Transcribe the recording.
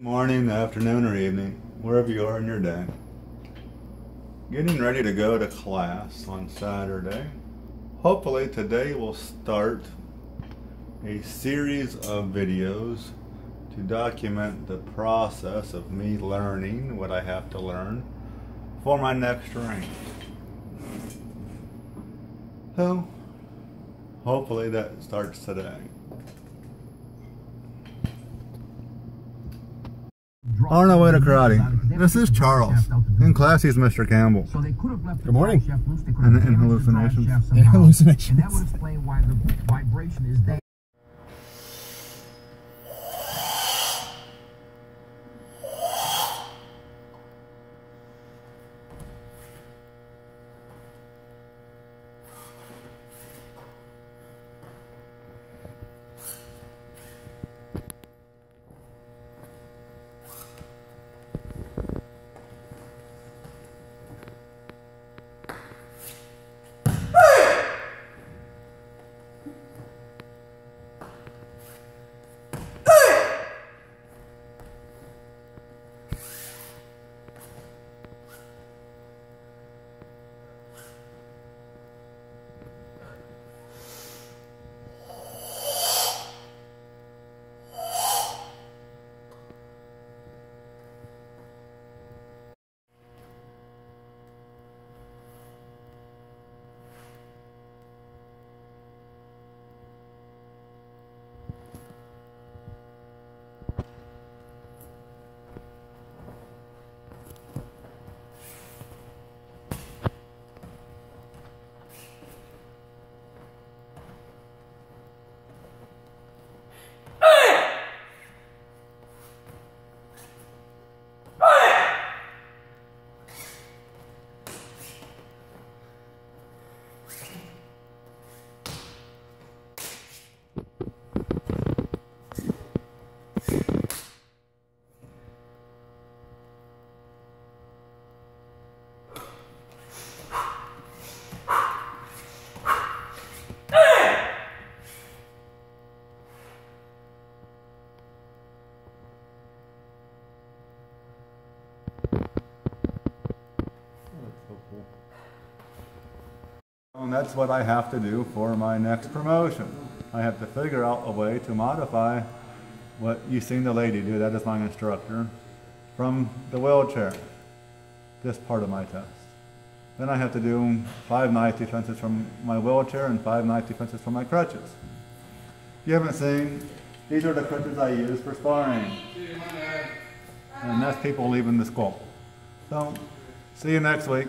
Morning, afternoon, or evening, wherever you are in your day. Getting ready to go to class on Saturday. Hopefully, today we'll start a series of videos to document the process of me learning what I have to learn for my next rank. So, hopefully, that starts today. On our way to karate. This is Charles. In class, he's Mr. Campbell. So they could have left Good morning. And- and hallucinations. And hallucinations. Oh, and that's what I have to do for my next promotion. I have to figure out a way to modify what you've seen the lady do, that is my instructor, from the wheelchair. This part of my test. Then I have to do five knife defenses from my wheelchair and five knife defenses from my crutches. If you haven't seen, these are the crutches I use for sparring. And that's people leaving the school. So, see you next week.